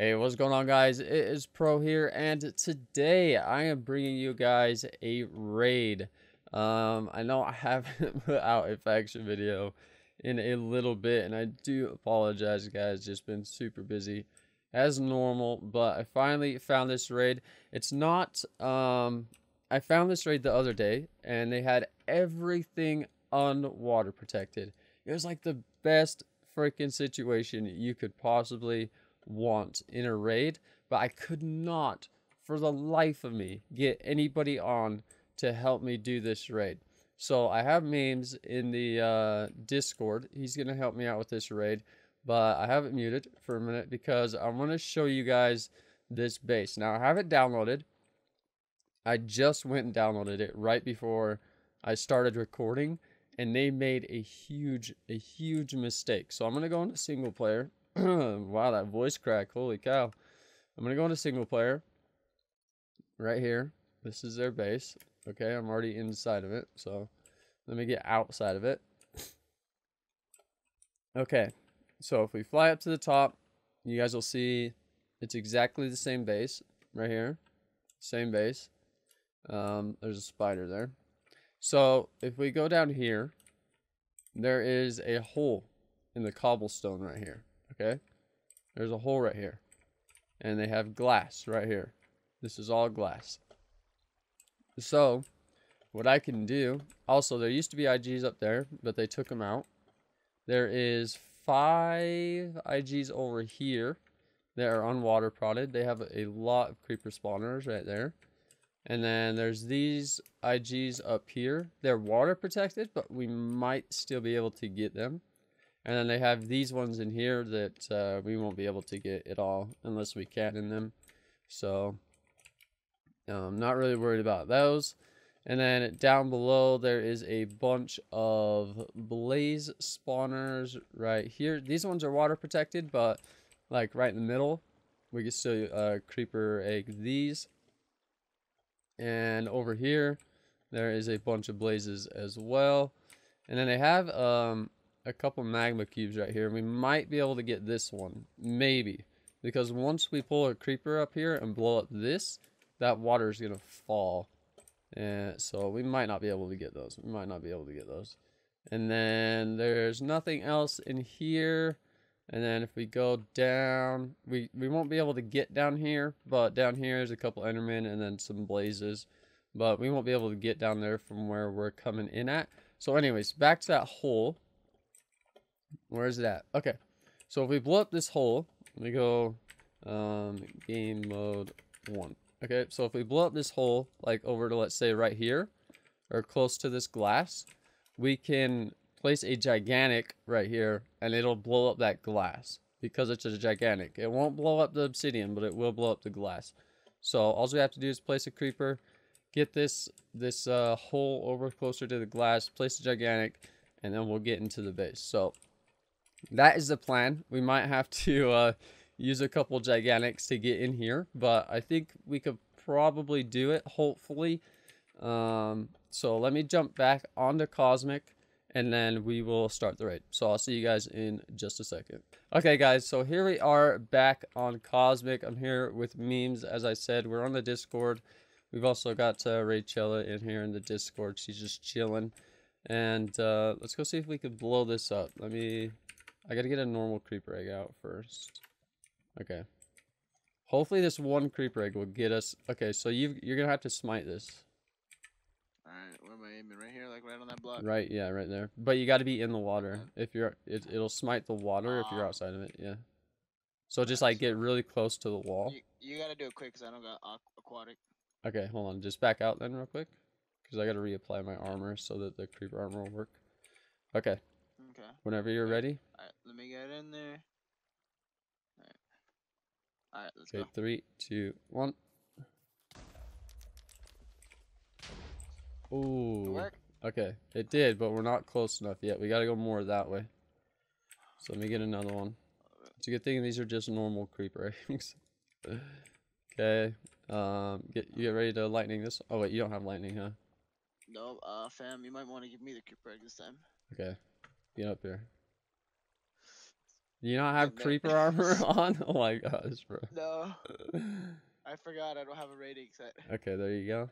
Hey, what's going on, guys? It is Pro here, and today I am bringing you guys a raid. Um, I know I haven't put out a faction video in a little bit, and I do apologize, guys. Just been super busy as normal, but I finally found this raid. It's not, um, I found this raid the other day, and they had everything unwater protected. It was like the best freaking situation you could possibly want in a raid, but I could not, for the life of me, get anybody on to help me do this raid. So I have memes in the uh, Discord. He's going to help me out with this raid, but I have it muted for a minute because I want to show you guys this base. Now, I have it downloaded. I just went and downloaded it right before I started recording, and they made a huge, a huge mistake. So I'm going to go into single player wow, that voice crack. Holy cow. I'm going to go into single player. Right here. This is their base. Okay, I'm already inside of it. So let me get outside of it. Okay, so if we fly up to the top, you guys will see it's exactly the same base right here. Same base. Um, there's a spider there. So if we go down here, there is a hole in the cobblestone right here. Okay. There's a hole right here. And they have glass right here. This is all glass. So, what I can do, also there used to be IGs up there, but they took them out. There is five IGs over here that are unwater prodded. They have a lot of creeper spawners right there. And then there's these IGs up here. They're water protected, but we might still be able to get them. And then they have these ones in here that uh, we won't be able to get at all unless we can in them. So, um, not really worried about those. And then down below, there is a bunch of blaze spawners right here. These ones are water protected, but like right in the middle, we can still uh, creeper egg these. And over here, there is a bunch of blazes as well. And then they have um, a couple magma cubes right here. We might be able to get this one. Maybe. Because once we pull a creeper up here and blow up this, that water is going to fall. And so we might not be able to get those. We might not be able to get those. And then there's nothing else in here. And then if we go down, we, we won't be able to get down here. But down here is a couple Endermen and then some blazes. But we won't be able to get down there from where we're coming in at. So anyways, back to that hole. Where is it at? Okay. So if we blow up this hole, we go um, game mode 1. Okay, so if we blow up this hole, like over to, let's say, right here, or close to this glass, we can place a gigantic right here, and it'll blow up that glass, because it's a gigantic. It won't blow up the obsidian, but it will blow up the glass. So all we have to do is place a creeper, get this this uh, hole over closer to the glass, place a gigantic, and then we'll get into the base. So that is the plan. We might have to uh, use a couple gigantics to get in here, but I think we could probably do it, hopefully. Um, so let me jump back onto Cosmic, and then we will start the raid. So I'll see you guys in just a second. Okay, guys, so here we are back on Cosmic. I'm here with Memes, as I said. We're on the Discord. We've also got uh, Rachella in here in the Discord. She's just chilling. And uh, let's go see if we can blow this up. Let me I gotta get a normal creeper egg out first. Okay. Hopefully this one creeper egg will get us... Okay, so you you're gonna have to smite this. Alright, where am I aiming? Right here? Like right on that block? Right, yeah, right there. But you gotta be in the water. If you're... It, it'll smite the water if you're ah. outside of it, yeah. So just like get really close to the wall. You, you gotta do it quick because I don't got aquatic. Okay, hold on. Just back out then real quick. Because I gotta reapply my armor so that the creeper armor will work. Okay. Okay. Whenever you're ready. Alright, let me get in there. Alright. Alright, let's go. okay, go. Three, two, one. Ooh. Okay, it did, but we're not close enough yet. We gotta go more that way. So let me get another one. It's a good thing these are just normal creeper eggs. okay. Um, get you get ready to lightning this. Oh wait, you don't have lightning, huh? No, uh, fam, you might want to give me the creeper egg this time. Okay. Get up here. Do you not have creeper armor on? Oh my gosh, bro. No, I forgot I don't have a rating set. Okay, there you go.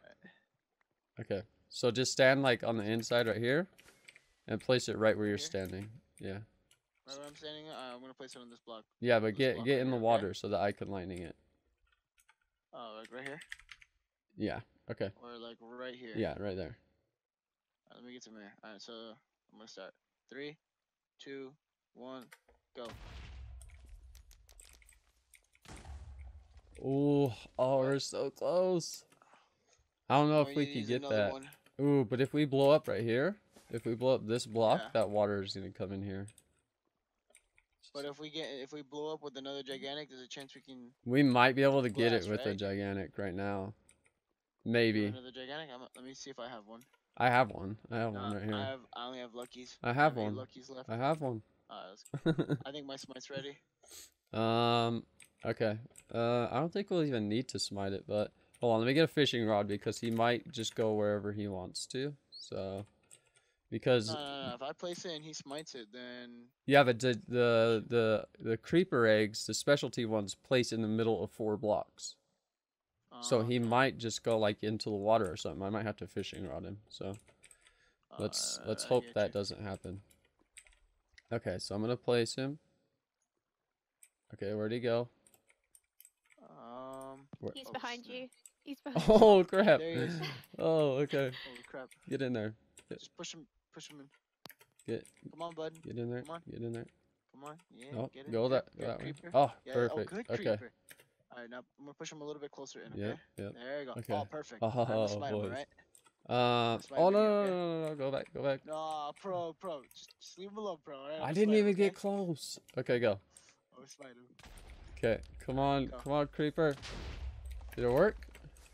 Okay, so just stand like on the inside right here, and place it right where you're standing. Yeah, Right where I'm standing, uh, I'm gonna place it on this block. yeah, but get get right in the here, okay? water so that I can lightning it. Oh, like right here, Yeah. Okay. or like right here. Yeah, right there. Alright, let me get some air. All right, so I'm gonna start. Three, two, one, go. Ooh, oh, we're so close. I don't know Oh, if we could get that. One. Ooh, but if we blow up right here, if we blow up this block, Yeah. that water is gonna come in here. But if we get if we blow up with another gigantic, there's a chance we can We might be able to get it with a gigantic right now. Maybe. another gigantic. I'm, let me see if I have one. I have one. I have No, one right here. I have. I only have luckies. I have one. Luckies left. I have one. Let's- I think my smite's ready. um. Okay. Uh, I don't think we'll even need to smite it, but hold on. Let me get a fishing rod because he might just go wherever he wants to. So, because no, no. If I place it and he smites it, then yeah, but the the the the creeper eggs, the specialty ones, place in the middle of four blocks. So he might just go like into the water or something. I might have to fishing rod him. So let's let's uh, hope that you. doesn't happen. Okay, so I'm gonna place him. Okay, where'd he go? Um. Where- He's Oh, behind snap. you. He's behind Oh crap! There he is. Oh okay. Holy crap! Get in there. Just push him. Push him in. Get Come on, bud. get in there. Come on. Get in there. Come on. Yeah. Oh, get in. go Good, that good, that way. creeper. Oh, Yeah, perfect. Oh, good okay. creeper. All right, now I'm gonna push him a little bit closer in. Okay. Yep. Yep. There you go. Okay. Oh, perfect. Oh, Alright, let's smite him, boys. That's my Oh no, no, okay? no, no, no! Go back. Go back. No, pro, pro. Just, just leave him alone, pro. Alright. I didn't him, even okay? get close. Okay, go. Oh, him. Okay, come on, Go. come on, creeper. Did it work?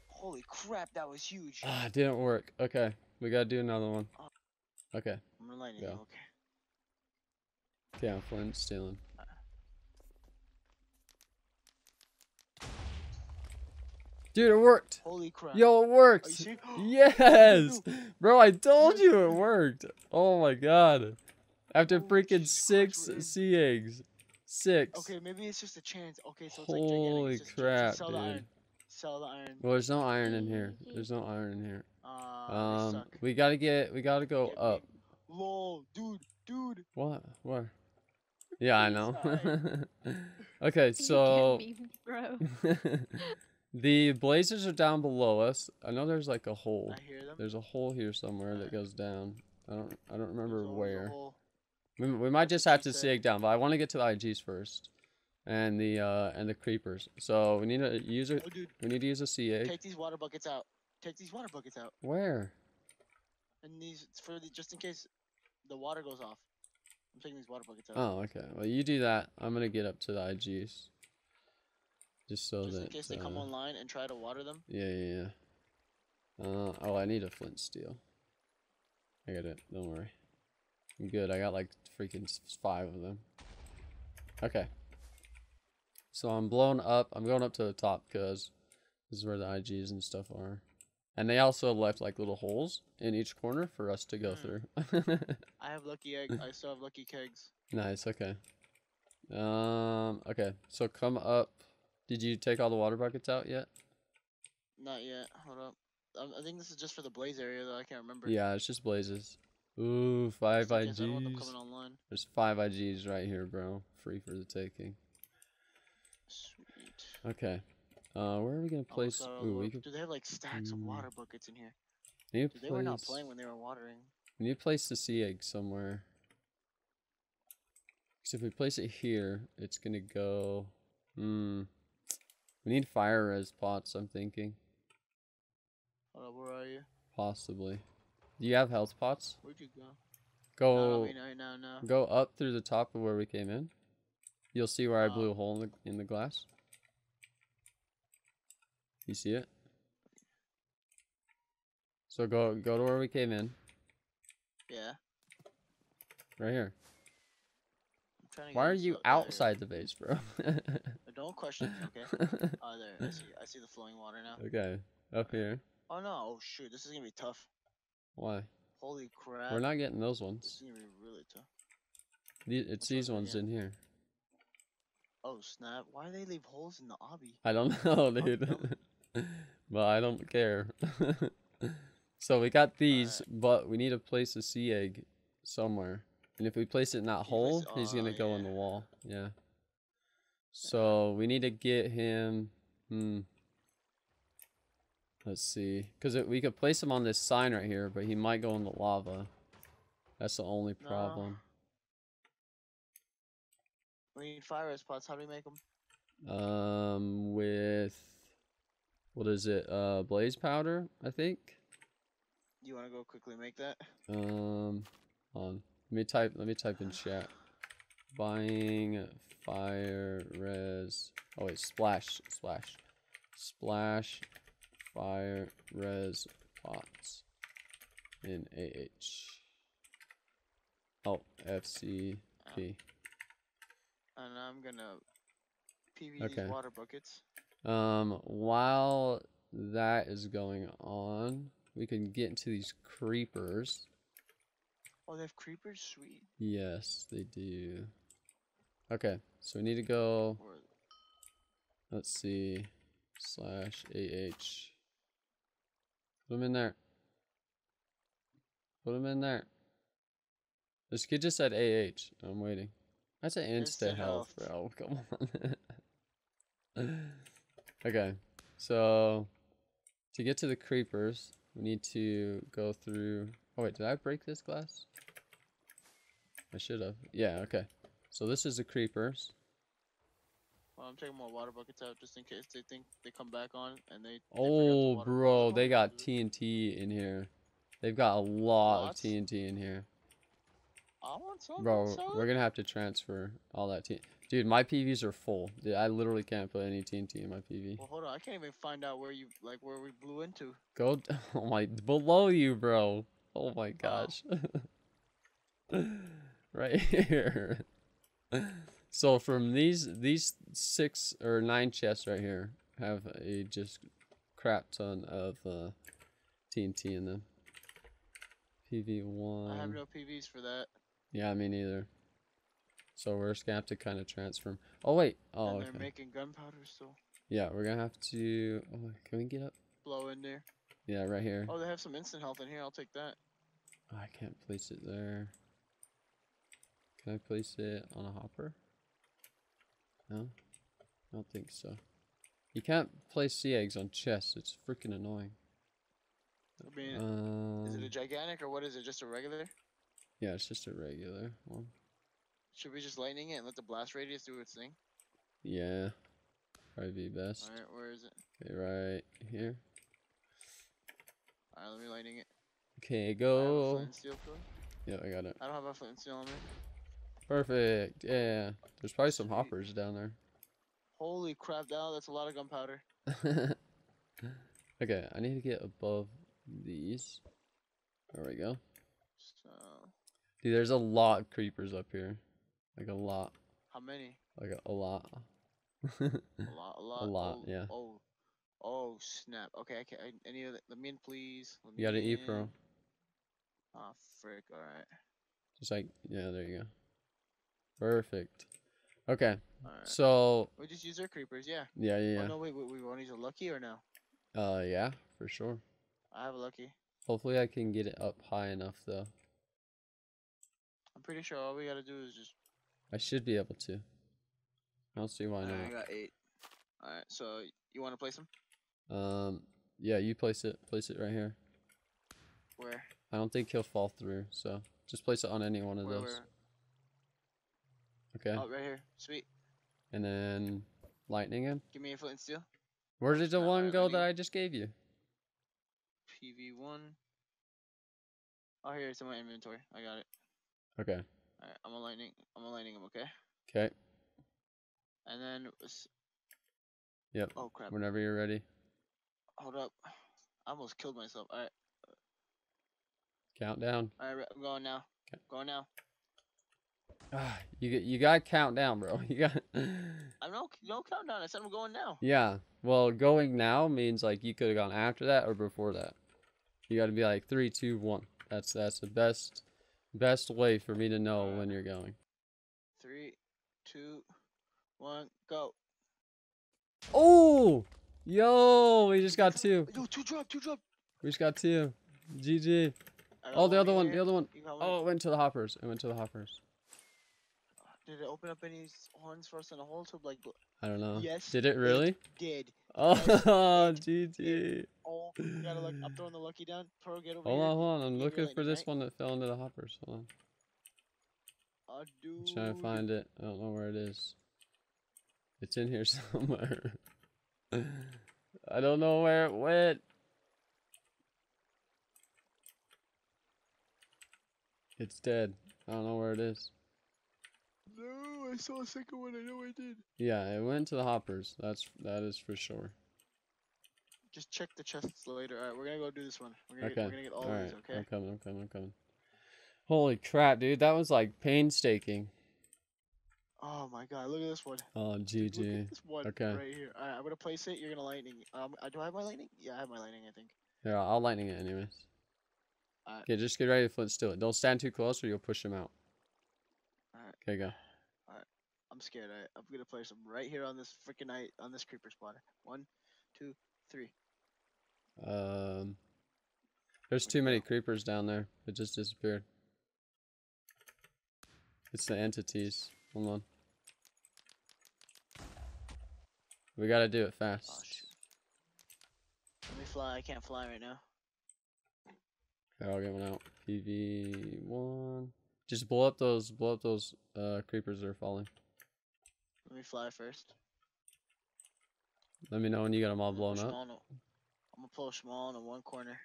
Holy crap, that was huge. Ah, it didn't work. Okay, we gotta do another one. Oh. Okay, I'm gonna light it. Go. Okay. okay, I'm Flint stealing. Dude, it worked. Holy crap. Yo, it Are worked. Yes, bro, I told you it worked. Oh my god. After Oh, freaking six we're sea eggs, six. Okay, maybe it's just a chance. Okay, so it's like gigantic. Holy it's just a chance. crap, Sell the dude. iron. Sell the iron. Well, there's no iron in here. There's no iron in here. Uh, Um, we gotta get, we gotta go Get me. up. Lol, dude, dude. What? Where? Yeah, I know. Sorry. okay, You so get me, bro. The blazers are down below us. I know there's like a hole. I hear them. There's a hole here somewhere that goes down. I don't I don't remember There's always a where. We, we might just have to sig down, but I want to get to the IGs first. And the uh and the creepers. So we need to use a Oh, we need to use a CA. take these water buckets out. Take these water buckets out. Where? And these for the, just in case the water goes off. I'm taking these water buckets out. Oh, okay. Well, you do that. I'm gonna get up to the IGs. Just so just in that. case they come uh, online and try to water them. Yeah, yeah, yeah. Uh, oh, I need a flint steel. I got it. Don't worry. I'm good. I got like freaking five of them. Okay. So I'm blown up. I'm going up to the top because this is where the IGs and stuff are. And they also left like little holes in each corner for us to go Hmm. through. I have lucky egg. I still have lucky kegs. nice. Okay. Um. Okay. So come up. Did you take all the water buckets out yet? Not yet. Hold up. Um, I think this is just for the blaze area though. I can't remember. Yeah, it's just blazes. Ooh, five Just in I don't want them IGs. There's five IGs right here, bro. Free for the taking. Sweet. Okay. Uh, where are we gonna place? Ooh, we could. Dude, they have like stacks of Mm. water buckets in here. Dude, they were not place- playing when they were watering. We need to place the sea egg somewhere. Because if we place it here, it's gonna go. Hmm. We need fire res pots. I'm thinking Hold up, where are you? possibly. Do you have health pots? Where'd you go? Go. Oh, wait, no, no, no. Go up through the top of where we came in. You'll see where I Oh. blew a oh. hole in the in the glass. You see it? So go go to where we came in, Yeah. right here. I'm trying to Why are you there outside the base, bro? Uh, Don't question it, okay? Oh, there. I see. I see the flowing water now. okay, up here. Oh no! Oh shoot! This is gonna be tough. Why? Holy crap! We're not getting those This ones. is gonna be really tough. The- It's Which these ones ones in here. Oh snap! Why do they leave holes in the obby? I don't know, dude. but I don't care. so we got these, but we need to place a sea egg somewhere. And if we place it in that hole, it- he's oh, gonna go in the wall. Yeah. So we need to get him. Hmm. Let's see, because we could place him on this sign right here, but he might go in the lava. That's the only No. problem. We need fire spots. How do we make them? Um, with what is it? Uh, blaze powder, I think. You want to go quickly make that? Um, hold on. Let me type. Let me type in chat. Buying fire res. Oh wait, splash, splash, splash, fire res pots in AH. Oh, FCP. And I'm gonna PV Okay. these water buckets. Um, while that is going on, we can get into these creepers. Oh, they have creepers. Sweet. Yes, they do. Okay, so we need to go. Let's see. Slash AH. Put them in there. Put them in there. This kid just said AH. I'm waiting. That's an insta health, health. bro. Come on. okay, so to get to the creepers, we need to go through. Oh, wait, did I break this glass? I should have. Yeah, okay. So this is the creepers. well, I'm taking more water buckets out just in case they think they come back on and they. they forgot to Oh, bro, they Oh, got. TNT in here. They've got a lot Lots? of TNT in here. I want some. Bro, son. we're gonna have to transfer all that TNT. Dude, my PVs are full. Dude, I literally can't put any TNT in my PV. Well, hold on. I can't even find out where you like where we blew into. Go, oh my, below you, bro. Oh my gosh. right here. So from these, these six or nine chests right here have a just crap ton of uh, TNT in them. PV one. I have no PVs for that. Yeah, me neither. So we're just gonna have to kind of transfer 'em. Oh wait. Oh, and they're making gunpowder still. Yeah, we're gonna have to. Oh, can we get up? Blow in there. Yeah, right here. Oh, they have some instant health in here. I'll take that. I can't place it there. Can I place it on a hopper? No, I don't think so. You can't place sea eggs on chests. It's freaking annoying. I mean, Um, is it a gigantic or what is it? Just a regular? yeah, it's just a regular one. Should we just lightning it and let the blast radius do its thing? Yeah, probably be best. Alright, where is it? Okay, right here. Alright, let me lightning it. Okay, I have a go. flint and steel cord. Yeah, I got it. I don't have a flint and steel on me. Perfect. Yeah, there's probably some hoppers down there. Holy crap, now that's a lot of gunpowder. okay, I need to get above these. There we go. So, Dude, there's a lot of creepers up here. Like a lot. how many? Like a, a lot. A lot, a lot. lot, oh, yeah. Oh, oh, snap. Okay, I can I, I need that. Let me in, please. Let you gotta me eat, bro. in. Ah, frick. Alright. Just like, yeah, there you go. Perfect. Okay, Alright. so, We just use our creepers, yeah. yeah, yeah, Oh, yeah. no, wait, wait, we want to use a lucky or no? Uh, yeah, for sure. I have a lucky. Hopefully I can get it up high enough, though. I'm pretty sure all we gotta do is just. I should be able to. I don't see why not. I got eight. Alright, so you want to place them? Um, yeah, you place it. Place it right here. Where? I don't think he'll fall through, so just place it on any one of Where? those. where? Okay, Oh, right here. Sweet. and then lightning him. Give me a flint and steel. Where did the one go that I just gave you? PV1. Oh, here it's in my inventory. I got it. Okay, Alright, I'm aligning. I'm a aligning them. Okay. okay. And then. Yep. Oh crap! Whenever you're ready. Hold up. I almost killed myself. Alright. Countdown. Alright, I'm going now. 'Kay. Going now. You you gotta count down, bro. You got. I'm no no countdown. I said I'm going now. yeah. Well, going now means like you could have gone after that or before that. You got to be like three, two, one. That's that's the best best way for me to know when you're going. Three, two, one, go. Oh, yo, we just got two. Yo, two drop, two drop. We just got two. GG. Oh, the other one, the other got one? Oh, it went to the hoppers. It went to the hoppers. Did it open up any horns for us in the hole? To like, I don't know. Yes, Did it really? did. Oh, it GG. Oh, you gotta look. I'm throwing the lucky down. Pro, get over Hold here. on, hold on. I'm looking lightning, for this right? one that fell into the hoppers. Hold on. Oh, dude. I'm trying to find it. I don't know where it is. It's in here somewhere. I don't know where it went. It's dead. I don't know where it is. No, I saw a second one. I know I did. Yeah, it went to the hoppers. That's that is for sure. Just check the chests later. All right, we're gonna go do this one. We're gonna, Okay. get, we're gonna get all All of right. these. Okay. I'm coming. I'm coming. I'm coming. Holy crap, dude! That was like painstaking. Oh my god, look at this one. Oh, Dude, Look GG. at this one Okay. right here. All right, I'm gonna place it. You're gonna lightning. Um, uh, do I have my lightning? Yeah, I have my lightning. I think. Yeah, I'll lightning it anyways. Alright. Okay, just get ready to flint steal it. Don't stand too close or you'll push him out. Alright. Okay, go. I'm scared. I, I'm gonna place them right here on this freaking night on this creeper spawner. One, two, three. Um, there's too many creepers down there. It just disappeared. It's the entities. Hold on. We gotta do it fast. Oh. Let me fly. I can't fly right now. Okay, I'll get one out. PV one. Just blow up those blow up those uh creepers that are falling. Let me fly first. Let me know when you got them all blown up. A- I'm gonna pull a small in one corner.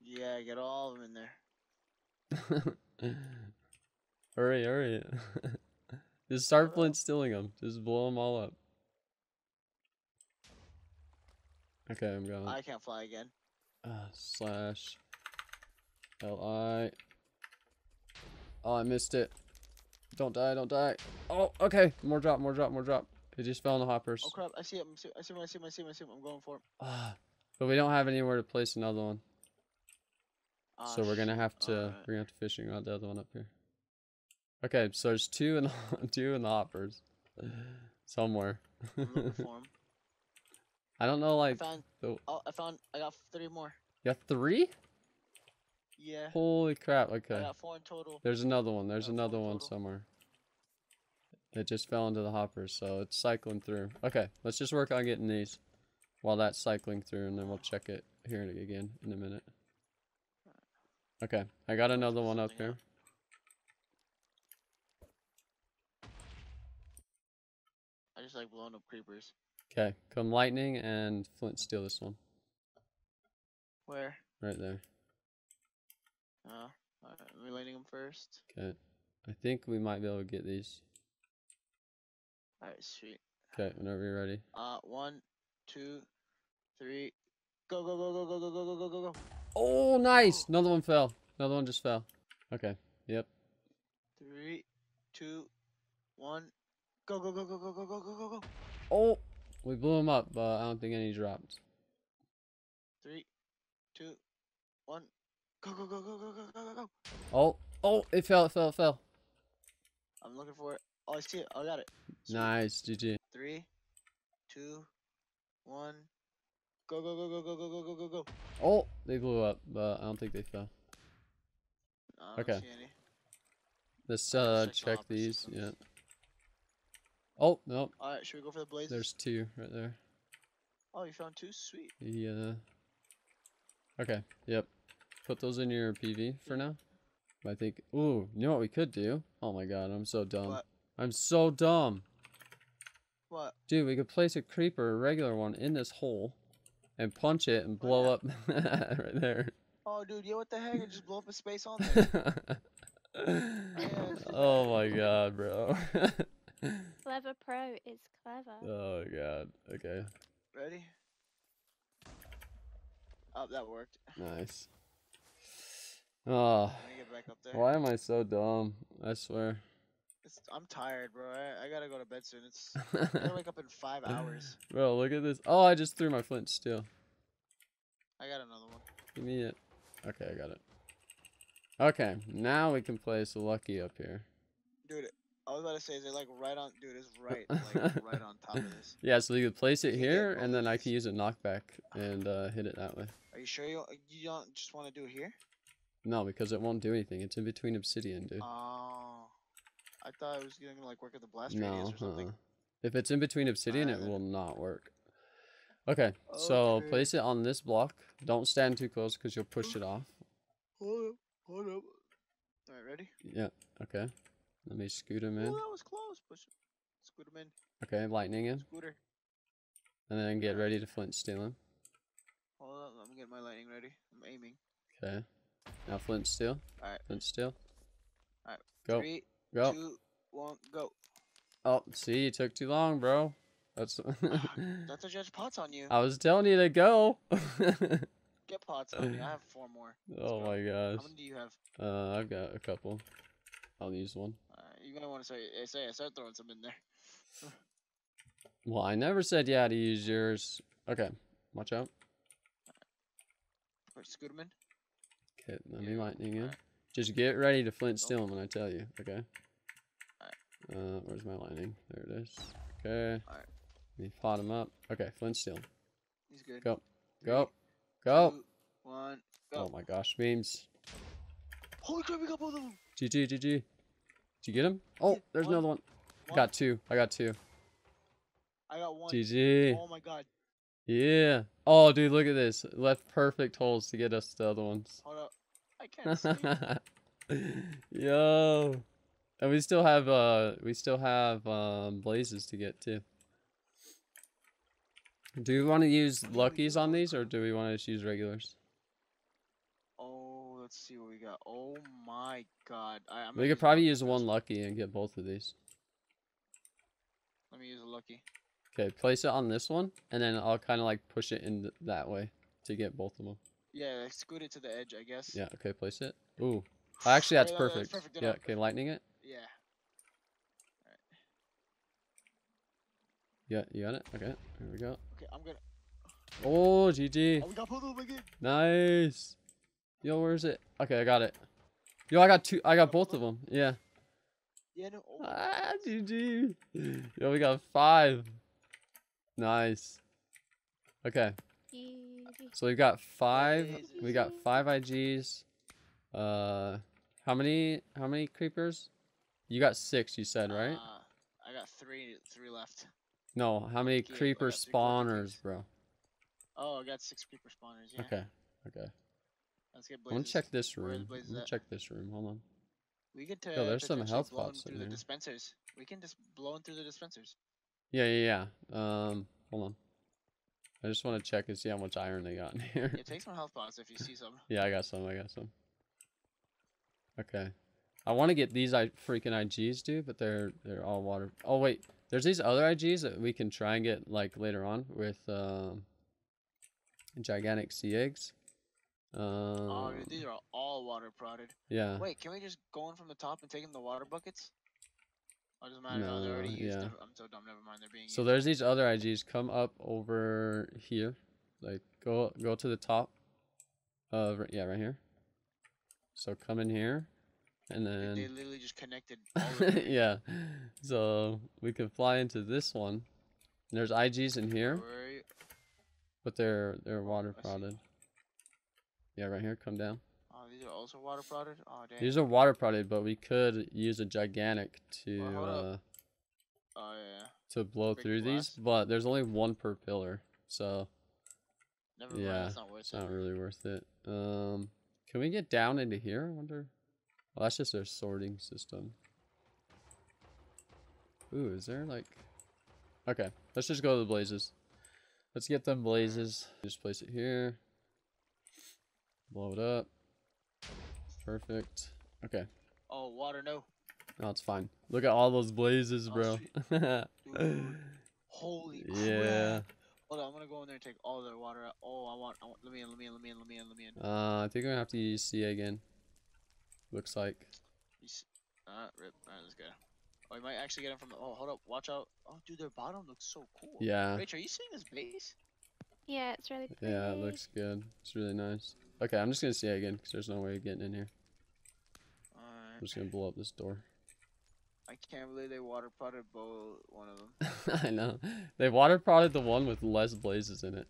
Yeah, get all of them in there. hurry, hurry. Just start flint stealing them. Just blow them all up. Okay, I'm going. I can't fly again. Uh, slash L I. Oh, I missed it. Don't die, don't die. Oh, okay. More drop, more drop, more drop. It just fell in the hoppers. Oh crap! I see him. I see him. I see him. I see him. I see him. I'm going for him. Ah, but we don't have anywhere to place another one. Ah, so we're gonna have to Alright. we're gonna have to fishing rod the other one up here. Okay, so there's two in the, two in the hoppers somewhere. Looking for him. I don't know, like I found. the, Oh, I found. I got three more. you have three? Yeah. Holy crap! I Okay, got four in total. there's another one. There's another one total. somewhere. It just fell into the hoppers, so it's cycling through. Okay, let's just work on getting these while that's cycling through, and then we'll check it here again in a minute. Okay, I got another one up here. I just like blowing up creepers. Okay, come lightning and flint steal this one Where? right there. Oh, alright, we're lighting them first. Okay, I think we might be able to get these. Alright, sweet. Okay, whenever you're ready. Uh, one, two, three. Go, go, go, go, go, go, go, go, go, go, go. Oh, nice! Another one fell. Another one just fell. Okay, yep. Three, two, one. Go, go, go, go, go, go, go, go, go, go. Oh, we blew them up, but I don't think any dropped. Three, two, one. Go, go, go, go, go, go, go, go, go. Oh, oh, it fell, it fell, it fell. I'm looking for it. Oh, I see it. I got it. Sweet. Nice, GG. Three, two, one. Go, go, go, go, go, go, go, go, go, go. Oh, they blew up, but I don't think they fell. No, Okay. Let's uh check check these. ones. Yeah. Oh no, Alright, should we go for the blazes? there's two right there. Oh, you found two? Sweet. Yeah. Okay. Yep. Put those in your PV for now. I think. Ooh, you know what we could do? Oh my god, I'm so dumb. What? I'm so dumb. What? Dude, we could place a creeper, a regular one, in this hole, and punch it and blow up right there. Oh, dude, you know what the heck? I just blow up a space on there. oh my god, bro. Clever Pro is clever. oh god. Okay. Ready? Oh, that worked. Nice. Oh, Let me get back up there. why am I so dumb? I swear. It's, I'm tired, bro. I, I gotta go to bed soon. It's I gotta wake up in five hours. Bro, look at this. Oh, I just threw my flint steel. I got another one. Give me it. Okay, I got it. Okay, now we can place lucky up here. Dude, I was about to say, is it like right on? Dude, it's right, like right on top of this. Yeah, so you could place it here, and then I can use a knockback and uh, hit it that way. Are you sure you you don't just want to do it here? No, because it won't do anything. It's in between obsidian, dude. Oh, I thought it was gonna like work at the blast radius No, or something. uh-uh. If it's in between obsidian, it will not work. Okay, so Okay. place it on this block. Don't stand too close because you'll push it off. Hold up, hold up. All right, ready? Yeah, okay. Let me scoot him in. Oh, that was close. Push it. Scoot him in. Okay, lightning in. Scooter. And then get ready to flint steel him. Hold up, I'm getting my lightning ready. I'm aiming. Okay. Now flint steel. Alright. Flint steel. Alright, Go. Three, Go. two, one, go. Oh, see, you took too long, bro. That's. That's a judge pots on you. I was telling you to go. Get pots on me. I have four more. oh go. my gosh. How many do you have? Uh, I've got a couple. I'll use one. You're gonna want to say, eh, say, start throwing some in there. Well, I never said yeah to use yours. Okay, watch out. Wait, scoot in. Let Yeah, me lightning in. Just get ready to flint steel 'em when I tell you. Okay. Alright. Uh, where's my lightning? There it is. Okay. Alright. Let me pot him up. Okay, flint steel. He's good. Go. Go. Go. two, one, Oh go. Oh my gosh, beams. Holy crap, we got both of them. GG, GG. Did you get him? Oh, there's one. another one. I One. got two. I got two. I got one. GG. Oh my god. Yeah. Oh, dude, look at this. Left perfect holes to get us the other ones. Hold up. I can't see. Yo. And we still have uh we still have um blazes to get too. Do we want to use luckies on these or do we want to just use regulars? Oh, let's see what we got. Oh my god. I, I'm We could probably use one lucky and get both of these. Let me use a lucky. Okay, place it on this one and then I'll kind of like push it in th- that way to get both of them. Yeah, like, scoot it to the edge, I guess. Yeah, okay, place it. Ooh. Actually, that's Yeah, no, perfect. perfect Yeah, okay, lightning it. Yeah. Yeah, you got it? Okay, here we go. Okay, I'm gonna. Oh, GG. Oh, we got both of them again. Nice. Yo, where is it? Okay, I got it. Yo, I got two. I got both of them. Yeah. Yeah, no. Oh, Ah, GG. Yo, we got five. Nice. Okay, Easy. So we've got five. We got five IGs. Uh, how many? How many creepers? You got six. You said right? Uh, I got three, three left. No. How many okay, creeper got three quarter spawners, bro? Oh, I got six creeper spawners. Yeah. Okay. Okay. Let's get I'm gonna check this Where are the room. blazes I'm gonna at? check this room. Hold on. We could Yo, there's some health pots in through the dispensers. We can just blow 'em through the dispensers. Yeah, yeah, yeah. Um, hold on. I just want to check and see how much iron they got in here. Yeah, take some health pots if you see some. Yeah, I got some. I got some. Okay. I want to get these I freaking IGs, dude, but they're they're all water. Oh wait, there's these other IGs that we can try and get like later on with um gigantic sea eggs. Um, oh, dude, these are all water prodded. yeah. Wait, can we just go in from the top and take them the water buckets? Oh, doesn't matter. No, they're already No, used. yeah. I'm so dumb. Never mind. They're being So used. there's these other IGs. Come up over here, like go go to the top. Uh, ri- yeah, right here. So come in here, and then They literally just connected. All of yeah. So we can fly into this one. There's IGs in here, Where are you? but they're they're water prodded. Yeah, right here. Come down. These are also water prodded. Oh, dang. These are water prodded, but we could use a gigantic to Well, uh. Oh yeah. to blow Break through these, but there's only one per pillar, so Never mind. Yeah, That's not worth it's it. not really worth it. Um, can we get down into here? I wonder. Well, that's just their sorting system. Ooh, is there like? Okay, let's just go to the blazes. Let's get them blazes. Just place it here. Blow it up. Perfect. Okay. Oh, water no. No, it's fine. Look at all those blazes, Oh, bro. Dude, Holy yeah. crap. Hold on, I'm gonna go in there and take all their water out. Oh, I want, I want let me in, let me in, let me in, let me in, let me in. Uh, I think I'm gonna have to use C again. Looks like. You Uh, rip. Alright, let's go. Oh, you might actually get him from the. Oh, hold up, watch out. Oh, dude, their bottom looks so cool. Yeah. Rach, are you seeing this base? Yeah, it's really pretty. Yeah, it looks good. It's really nice. Okay, I'm just gonna see it again because there's no way of getting in here. I'm just gonna blow up this door. I can't believe they water potted both one of them. I know. They water potted the one with less blazes in it.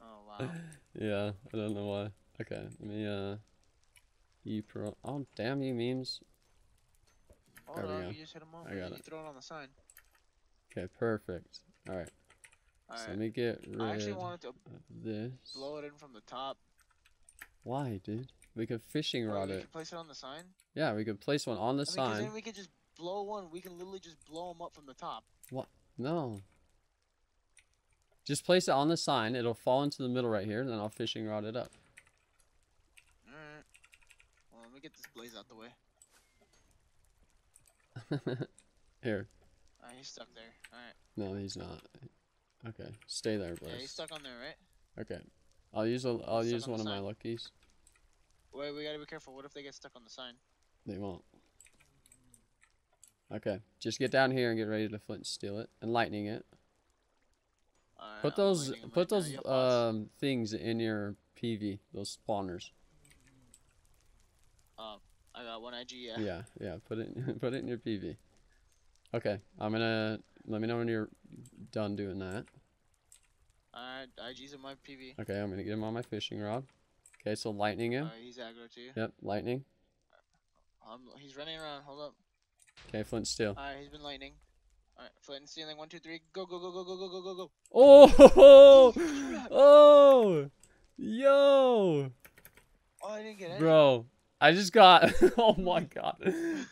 Oh wow. yeah, I don't know why. Okay, let me uh E pro oh damn you memes. Hold There we go. you just hit them off. I got you it. throw it on the sign. Okay, perfect. Alright. So let me get rid I actually of wanted to this. blow it in from the top. Why, dude? We could fishing rod we it. place it on the sign. Yeah, we could place one on the I mean, sign. then we could just blow one. We can literally just blow them up from the top. What? No. Just place it on the sign. It'll fall into the middle right here, and then I'll fishing rod it up. Alright. Well, let me get this blaze out the way. here. Alright, he's stuck there. Alright. No, he's not. Okay, stay there, bro. Yeah, he's stuck on there, right? Okay. I'll use a, I'll use on one of my luckies. Wait, we gotta be careful. What if they get stuck on the sign? They won't. Okay, just get down here and get ready to flint and steal it and lightning it. Alright, Put those put right those um things in your PV, those spawners. Um, I got one IG. Yeah. Yeah, yeah, put it put it in your PV. Okay, I'm gonna let me know when you're done doing that. Alright, IG's in my PV. Okay, I'm gonna get him on my fishing rod. Okay, so lightning him. Alright, he's aggro to you. Yep, lightning. Um, he's running around. Hold up. Okay, flint steel. Alright, he's been lightning. Alright, flint stealing. One, two, three. Go, go, go, go, go, go, go, go, go. Oh, oh, yo, Oh, I didn't get any. bro! I just got. Oh my god!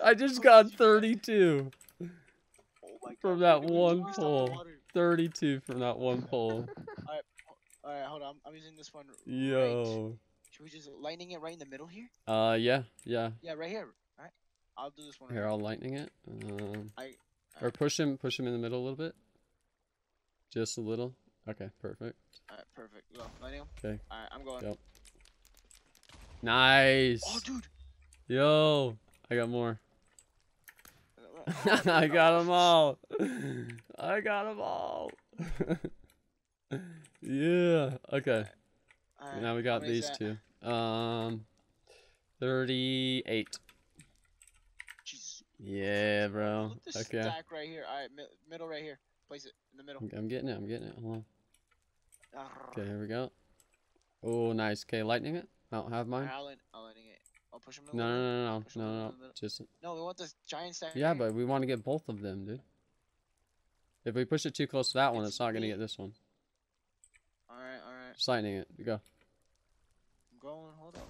I just got 32. From that one wait, stop the pull. 32 from that one pull. Alright, alright, hold on. I'm using this one. Right. Yo. Should we just lightning it right in the middle here? Uh, yeah, yeah. Yeah, right here. Alright. I'll do this one. Here, right I'll lightning it. Um, I- or push him, push him in the middle a little bit. Just a little. Okay, perfect. Alright, perfect. Go, lightning him. 'Kay. Alright, I'm going. Yep. Nice. Oh, dude. Yo, I got more. I got them all. I got them all. yeah. Okay. Alright, Now we got these that? two. Um, 38. Jesus. Yeah, bro. Look this Okay. stack right here. Alright, mi- middle right here. Place it in the middle. I'm- getting it. I'm getting it. Hold on. Arrgh. Okay, here we go. Oh, nice. Okay, lightning it. I don't have mine. I'll, I'll letting it. I'll push him. No, no, no, no, no, no, no. Just No, we want this giant stack. yeah, but we want to get both of them, dude. If we push it too close to that one, It's it's not gonna get this one. Alright, alright. Just lightning it. Go. I'm going. Hold up.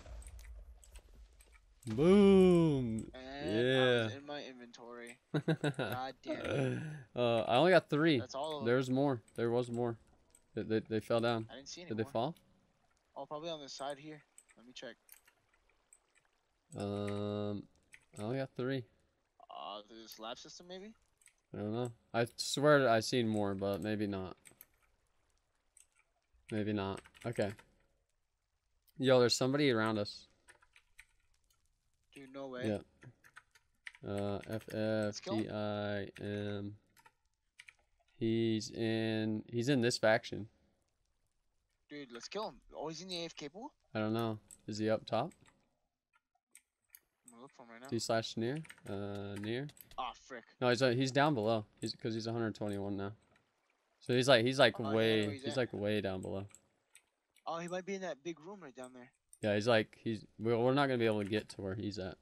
Boom. And I was Yeah. in my inventory. God damn it. uh, I only got three. That's all of them. There's more. There was more. They, they, they fell down. I didn't see any Did they fall? Oh, probably on the side here. Let me check. Um, I only got three. Uh, the lab system maybe? I don't know. I swear I seen more, but maybe not. Maybe not. Okay. Yo, there's somebody around us. Dude, no way. Yeah. Uh, F F. T I M. He's in. He's in this faction. Dude, let's kill him. Oh, he's in the AFK pool? I don't know. Is he up top? Look for him right now. D slash near. Uh, near. Ah, frick. No, he's uh, he's down below. He's because he's 121 now. So he's like he's like Oh, yeah, I know way he's he's like way down below. Oh, he might be in that big room right down there. Yeah, he's like he's well, we're not gonna be able to get to where he's at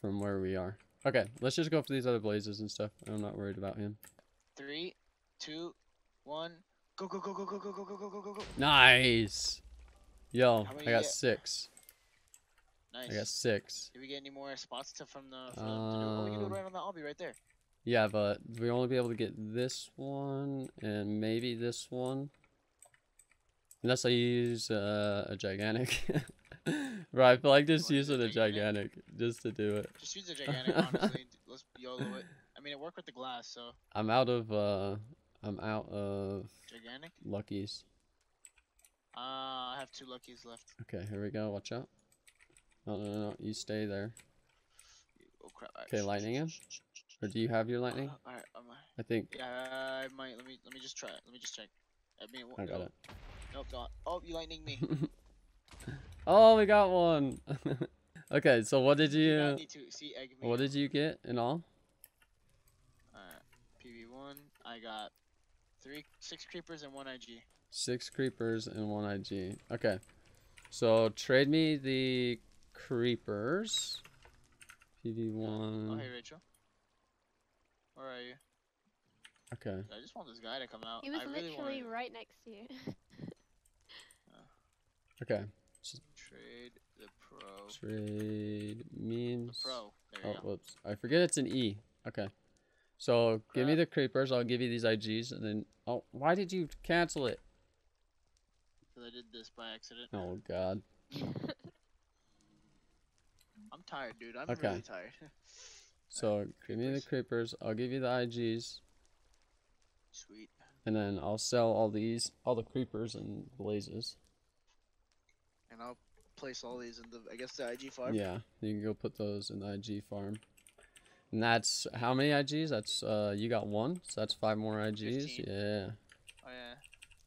from where we are. Okay, let's just go for these other blazes and stuff. I'm not worried about him. Three, two, one. Go, go, go, go, go, go, go, go, go, go, go, go. Nice. Yo, I got get? six. Nice. I got six. Did we get any more spots to from the? From the to? Oh, we can do it Um, right on the obby right there. Yeah, but we only be able to get this one and maybe this one. Unless I use uh, a gigantic. right, I feel like just using a a gigantic just to do it. Just use the gigantic, honestly. Let's YOLO it. I mean, it worked with the glass, so I'm out of uh I'm out of gigantic. luckies. Uh, I have two luckies left. Okay, here we go. Watch out. No, no, no, no. You stay there. Oh crap! Okay, lightning sh- him? sh- sh- sh- Or do you have your lightning? Uh, alright, um, I think yeah, I might. Let me let me just try it. Let me just check. I mean, I got nope, it. Nope, don't. Oh, you lightning me. oh, we got one. Okay, so what did You you need to see egg me. what did you get in all? Alright, PV1. I got three, six creepers and one IG. Six creepers and one IG. Okay. So trade me the creepers. PV Oh, one. hey Rachel. Where are you? Okay. I just want this guy to come out. He was I really literally right next to you. Okay. trade the pro. Trade The means. pro. There Oh, you go. whoops. I forget it's an E. Okay. So give me uh, the creepers. I'll give you these IGs, and then. Oh, why did you cancel it? Because I did this by accident. Oh God. I'm tired, dude. I'm Okay. really tired. So give me the creepers. I'll give you the IGs, Sweet. and then I'll sell all these, all the creepers and blazes. And I'll place all these in the, I guess, the IG farm. Yeah, you can go put those in the IG farm. And that's how many IGs? That's uh, you got one, so that's five more IGs. 15. Yeah, Oh, yeah.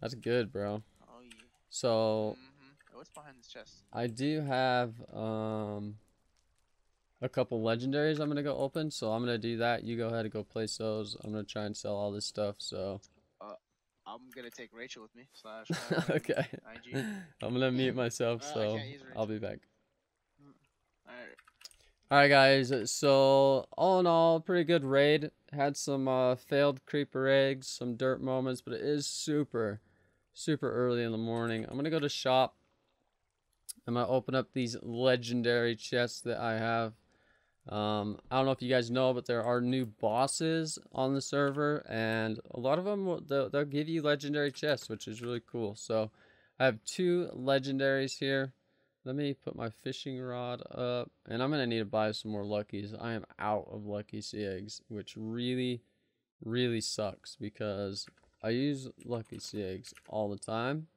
that's good, bro. Oh, yeah. So Mm-hmm. What's behind this chest? I do have um a couple legendaries I'm gonna go open, so I'm gonna do that. You go ahead and go place those. I'm gonna try and sell all this stuff. So I'm gonna take Rachel with me. Slash. uh, okay, IG. I'm gonna mute myself, Uh, so I'll be back. Alright. All right, guys. So all in all, pretty good raid. Had some uh, failed creeper eggs, some dirt moments, but it is super, super early in the morning. I'm gonna go to shop. I'm gonna open up these legendary chests that I have. Um, I don't know if you guys know, but there are new bosses on the server, and a lot of them will, they'll, they'll give you legendary chests, which is really cool. So I have two legendaries here. Let me put my fishing rod up, and I'm gonna need to buy some more luckies. I am out of lucky sea eggs, which really, really sucks because I use lucky sea eggs all the time,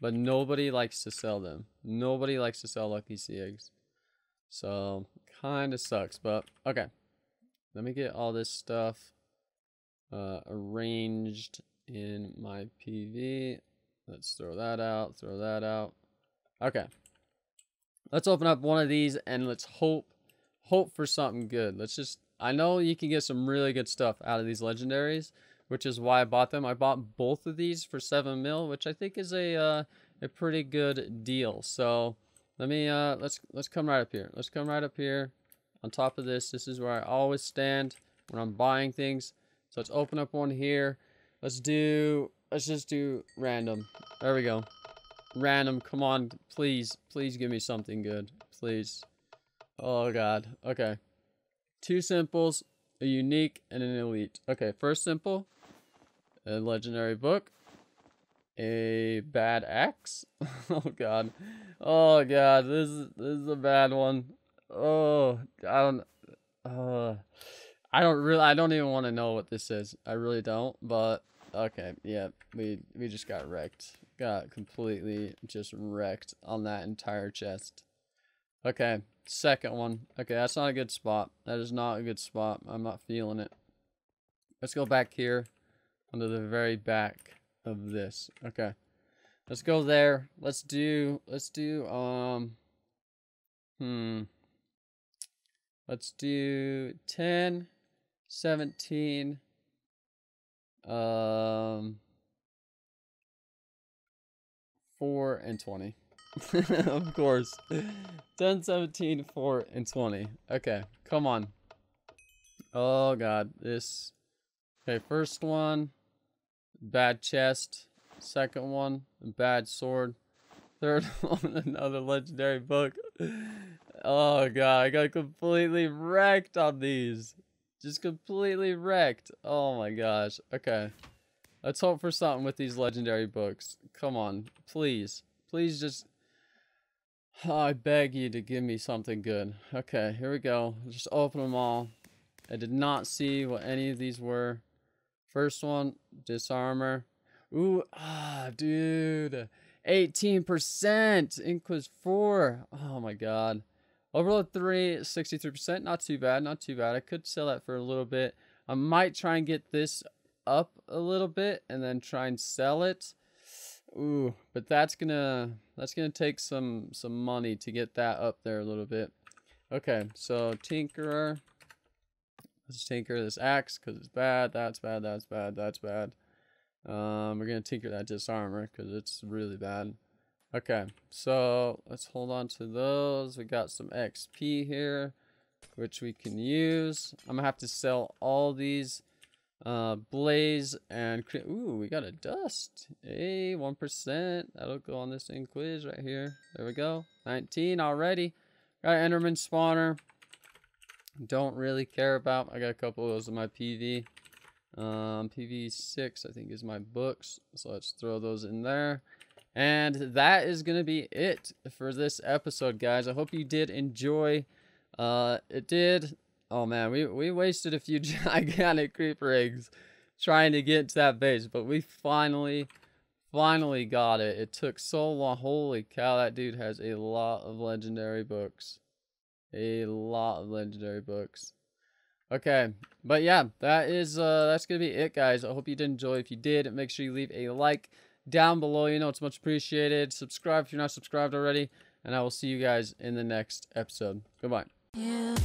but nobody likes to sell them. Nobody likes to sell lucky sea eggs, so kind of sucks. But okay, let me get all this stuff uh, arranged in my PV. Let's throw that out. Throw that out. Okay. Let's open up one of these and let's hope hope for something good. Let's just I know you can get some really good stuff out of these legendaries, which is why I bought them. I bought both of these for 7 mil, which I think is a uh, a pretty good deal. So, let me uh let's let's come right up here. Let's come right up here on top of this. This is where I always stand when I'm buying things. So, let's open up one here. Let's do let's just do random. There we go. Random, come on, please, please give me something good, please. Oh god, okay. Two simples, a unique, and an elite. Okay, first simple, a legendary book, a bad axe. oh god, oh god, this is this is a bad one. Oh, I don't, uh, I don't really, I don't even want to know what this is. I really don't. But okay, yeah, we we just got wrecked got completely just wrecked on that entire chest. Okay, second one. Okay, that's not a good spot. That is not a good spot. I'm not feeling it. Let's go back here under the very back of this. Okay. Let's go there. Let's do let's do um hmm Let's do 10 17 um 4 and 20. of course. 10, 17, 4, and 20. Okay, come on. Oh god, this. Okay, first one, bad chest. Second one, bad sword. Third one, another legendary book. Oh god, I got completely wrecked on these. Just completely wrecked. Oh my gosh. Okay. Let's hope for something with these legendary books. Come on, please. Please just... I beg you to give me something good. Okay, here we go. Just open them all. I did not see what any of these were. First one, disarmor. Ooh, ah, dude. 18%. Inquis 4. Oh my god. Overload 3, 63%. Not too bad, not too bad. I could sell that for a little bit. I might try and get this up a little bit and then try and sell it. Ooh, but that's gonna that's gonna take some some money to get that up there a little bit. Okay, so Tinkerer. Let's tinker this axe because it's bad. That's bad. That's bad. That's bad. Um, we're gonna tinker that disarmor because it's really bad. Okay, so let's hold on to those. We got some XP here, which we can use. I'm gonna have to sell all these uh, blaze and ooh, we got a dust. Hey, one percent. That'll go on this Inquis right here. There we go. 19 already. Got Enderman spawner. Don't really care about. I got a couple of those in my PV. Um, PV6, I think, is my books. So let's throw those in there. And that is going to be it for this episode, guys. I hope you did enjoy. Uh, it did. Oh, man, we, we wasted a few gigantic creeper eggs trying to get to that base. But we finally, finally got it. It took so long. Holy cow, that dude has a lot of legendary books. A lot of legendary books. Okay, but yeah, that is uh that's gonna be it, guys. I hope you did enjoy. If you did, make sure you leave a like down below. You know it's much appreciated. Subscribe if you're not subscribed already, and I will see you guys in the next episode. Goodbye. Yeah.